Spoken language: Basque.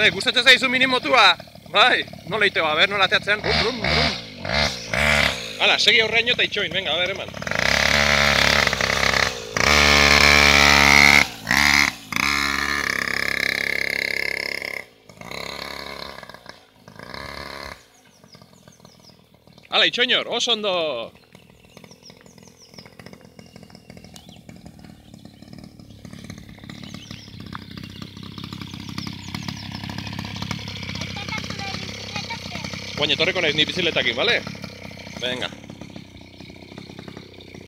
Ze, gustatzen zaizu minimotua? Bai, nola iteo, a ber, nola teatzen. Brum, brum, brum. Hala, segi aurreño eta itxoin, venga, ber, eman. Hala, itxoinor, oso ondo! Baina etorriko naiz ni biziletakin, vale. Venga.